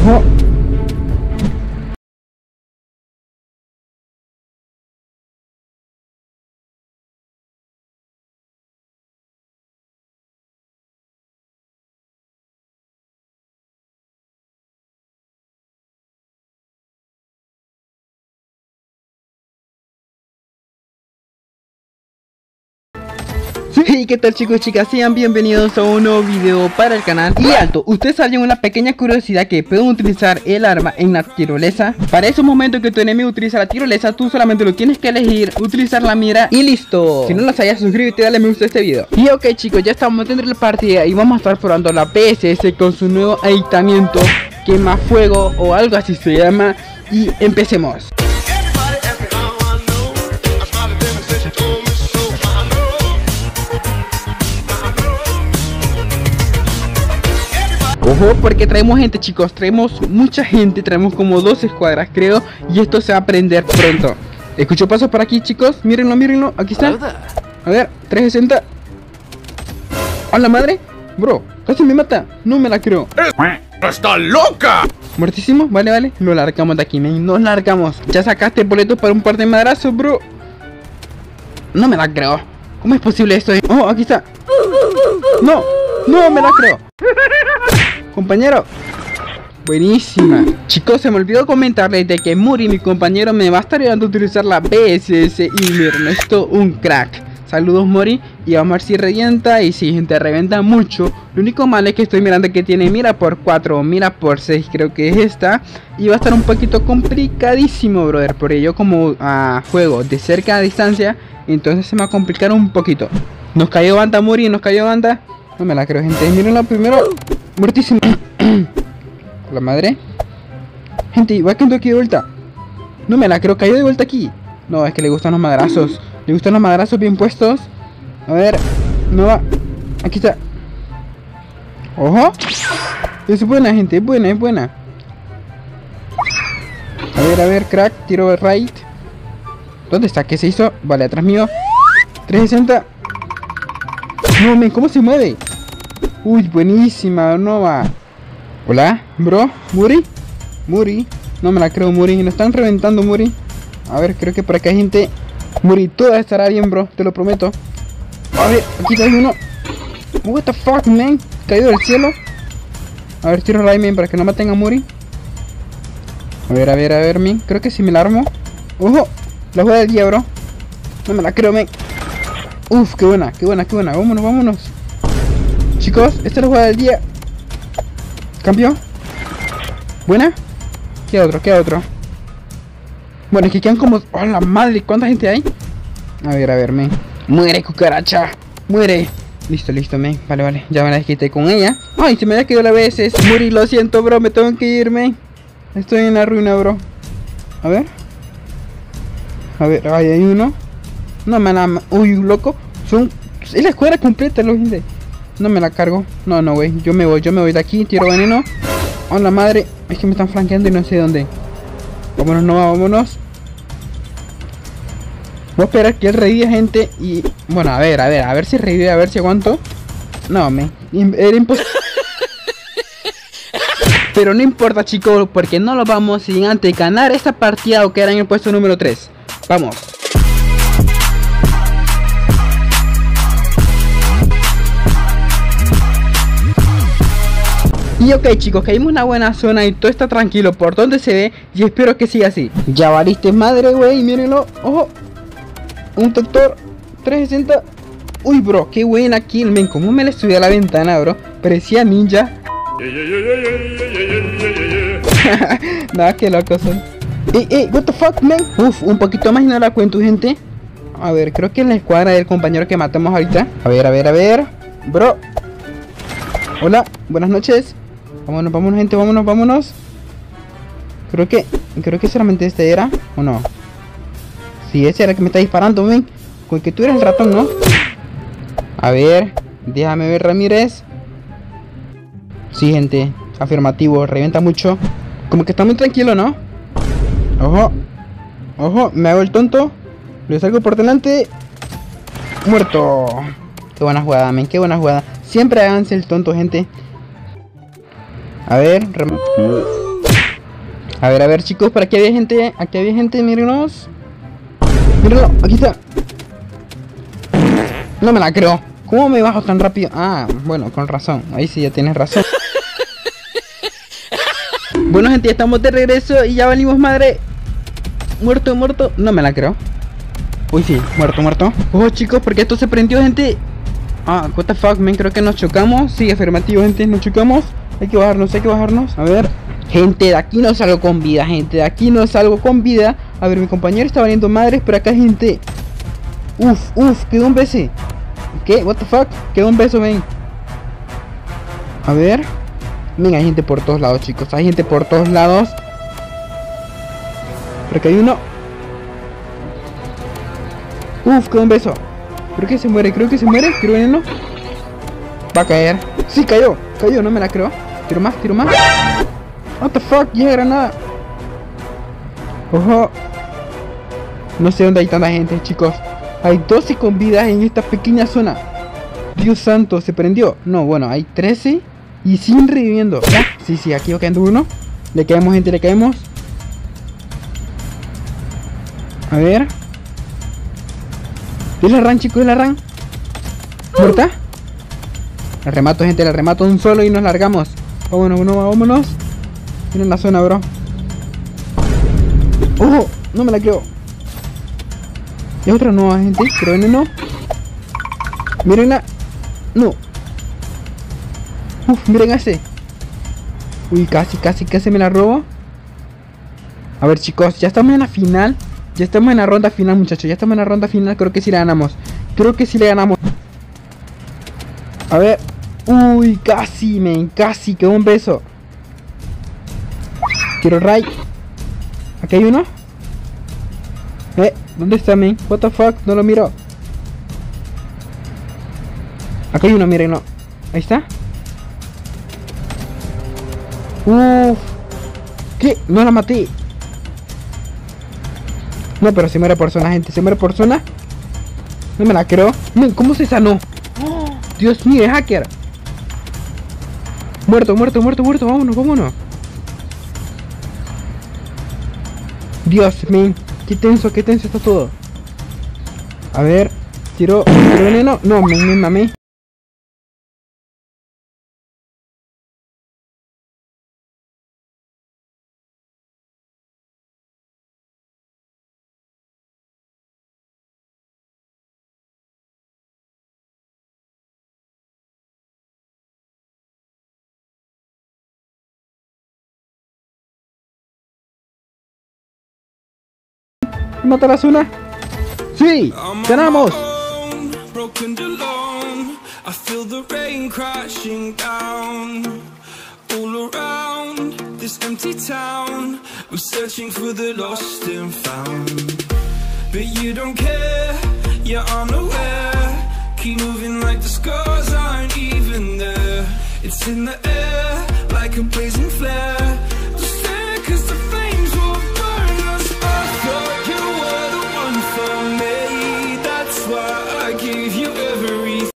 Ojo. Sí, ¿qué tal chicos y chicas? Sean bienvenidos a un nuevo video para el canal. Y alto, ustedes saben una pequeña curiosidad que pueden utilizar el arma en la tirolesa. Para esos momentos que tu enemigo utiliza la tirolesa, tú solamente lo tienes que elegir, utilizar la mira y listo. Si no lo sabías, suscríbete y dale me gusta a este video. Y ok chicos, ya estamos dentro de la partida y vamos a estar probando la PSS con su nuevo aditamiento Quema fuego o algo así se llama. Y empecemos Ojo, porque traemos gente, chicos. Traemos mucha gente. Traemos como dos escuadras, creo. Y esto se va a aprender pronto. Escucho pasos por aquí, chicos. Mírenlo, mírenlo. Aquí está. A ver, 360. ¡A la madre! Bro, casi me mata. No me la creo. ¡Está loca! Muertísimo, vale, vale. Lo largamos de aquí, men. Nos largamos. Ya sacaste boleto para un par de madrazos, bro. No me la creo. ¿Cómo es posible esto? Oh, aquí está. No, no me la creo. Compañero. Buenísima. Chicos, se me olvidó comentarles de que Muri, mi compañero, me va a estar ayudando a utilizar la BSS y miren, esto un crack. Saludos Mori y vamos a ver si revienta y si gente revienta mucho. Lo único malo es que estoy mirando que tiene mira por 4 o mira por 6 creo que es esta. Y va a estar un poquito complicadísimo brother. Porque yo como ah, juego de cerca a distancia, entonces se me va a complicar un poquito. Nos cayó banda Mori, nos cayó banda. No me la creo gente, mirenlo primero. Muertísimo. la madre. Gente, va cayendo aquí de vuelta. No me la creo, cayó de vuelta aquí. No, es que le gustan los madrazos. Le gustan los madrazos bien puestos. A ver, no va. Aquí está. Ojo. Es buena, gente, es buena, es buena. A ver, a ver, crack, tiro right. ¿Dónde está? ¿Qué se hizo? Vale, atrás mío. 360. No, men, ¿cómo se mueve? Uy, buenísima, no va. Hola, bro, Muri. Muri. No me la creo, Muri. Nos están reventando, Muri. A ver, creo que por acá hay gente. Muri, toda estará bien, bro. Te lo prometo. A ver, aquí hay uno. What the fuck, man. Caído del cielo. A ver, tiro Rayman para que no maten a Muri. A ver, a ver, a ver, man. Creo que si me la armo. Ojo, la jugada del día, bro. No me la creo, man. Uf, qué buena, qué buena, qué buena. Vámonos, vámonos. Chicos, esta es la jugada del día. ¿Campeón? ¿Buena? ¿Qué otro? ¿Qué otro? Bueno, es que quedan como... ¡Oh, la madre! ¿Cuánta gente hay? A ver, a ver, men. ¡Muere, cucaracha! ¡Muere! Listo, listo, men. Vale, vale. Ya me la quité con ella. ¡Ay, se me había quedado la veces! Muri, lo siento, bro. Me tengo que irme. Estoy en la ruina, bro. A ver. A ver, ahí hay uno. No me la... Uy, loco. Son... Es la escuadra completa, los gente. No me la cargo. No, no, güey. Yo me voy, yo me voy de aquí. Tiro veneno. Hola, madre. Es que me están flanqueando y no sé dónde. Vámonos, no, vámonos. Voy a esperar que él revive gente y... Bueno, a ver, a ver, a ver si revive, a ver si aguanto. No, me... Era imposible. Pero no importa, chicos, porque no lo vamos sin antes ganar esta partida o quedar en el puesto número 3. Vamos. Y ok chicos, caímos en una buena zona y todo está tranquilo por donde se ve y espero que siga así. Ya valiste madre, güey, mírenlo. Ojo. Un doctor 360. Uy, bro, qué buena kill, men. ¿Cómo me le subí a la ventana, bro? Parecía ninja. Nada, qué locos son. Ey, ey, what the fuck, man. Uf, un poquito más y no la cuento, gente. A ver, creo que es la escuadra del compañero que matamos ahorita. A ver, a ver, a ver. Bro. Hola, buenas noches. Vámonos, vámonos, gente, vámonos, vámonos. Creo que, creo que solamente este era, ¿o no? Sí, ese era el que me está disparando, ven. Con que tú eres el ratón, ¿no? A ver, déjame ver, Ramírez. Sí, gente, afirmativo, revienta mucho. Como que está muy tranquilo, ¿no? Ojo, ojo, me hago el tonto. Le salgo por delante. Muerto. Qué buena jugada, men, qué buena jugada. Siempre háganse el tonto, gente. A ver, A ver, a ver, chicos, por aquí había gente. Aquí había gente, mírenos. Mírenlo, aquí está. No me la creo. ¿Cómo me bajo tan rápido? Ah, bueno, con razón. Ahí sí ya tienes razón. bueno, gente, ya estamos de regreso y ya venimos, madre. Muerto, muerto. No me la creo. Uy, sí, muerto, muerto. Oh, chicos, porque esto se prendió, gente. Ah, what the fuck, man, creo que nos chocamos. Sí, afirmativo, gente, nos chocamos. Hay que bajarnos, hay que bajarnos. A ver. Gente, de aquí no salgo con vida, gente. De aquí no salgo con vida. A ver, mi compañero está valiendo madres, pero acá, gente. Uf, uf, quedó un beso. ¿Qué? What the fuck? Quedó un beso, ven. A ver. Venga, hay gente por todos lados, chicos. Hay gente por todos lados. Pero que hay uno. Uf, quedó un beso. Creo que se muere, creo que se muere. Tiro veneno. Va a caer. Sí, cayó. Cayó, no me la creo. Tiro más, tiro más. What the fuck, llega granada. Ojo. No sé dónde hay tanta gente, chicos. Hay 12 con vida en esta pequeña zona. Dios santo, ¿se prendió? No, bueno, hay 13 y sin reviviendo. Sí, sí, aquí va quedando uno. Le caemos, gente, le caemos. A ver. Dile ran, chicos, dile ran. ¿Muerta? La remato, gente, la remato un solo y nos largamos. Vámonos, vámonos, vámonos. Miren la zona, bro. ¡Ojo! No me la creo. Y otra nueva, gente. Pero veneno. Miren la... No. Uf, miren ese. Uy, casi, casi, casi me la robo. A ver, chicos, ya estamos en la final. Ya estamos en la ronda final, muchachos. Ya estamos en la ronda final. Creo que sí le ganamos. Creo que sí le ganamos. A ver. Uy, casi, men. Casi. Quedó un beso. Quiero Ray. Aquí hay uno. Eh, ¿dónde está, men? What the fuck? No lo miro. Aquí hay uno, no Ahí está. Uff. ¿Qué? No la maté. No, pero se muere por zona, gente. Se muere por zona. No me la creo. ¿Cómo se sanó? Dios mío, es hacker. Muerto, muerto, muerto, muerto. Vámonos, vámonos. Dios, mío. Qué tenso, qué tenso está todo. A ver. Tiro, tiro veneno. No, me, me. Don't care, you're unaware. Keep moving like the scars aren't even there. It's in the air, like a blazing flare